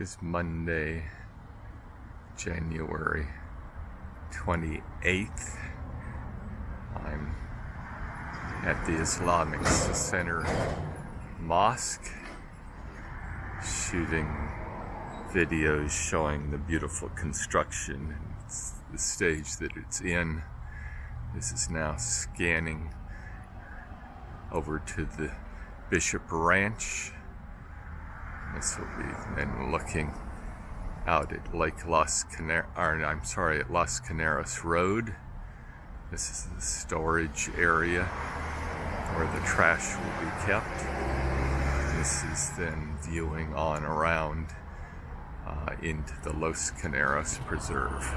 Is Monday, January 28th. I'm at the Islamic Center Mosque shooting videos showing the beautiful construction and the stage that it's in. This is now scanning over to the Bishop Ranch this then looking out at Lake Las Carneros, I'm sorry, at Las Carneros Road. This is the storage area where the trash will be kept. This is then viewing on around uh, into the Los Carneros Preserve.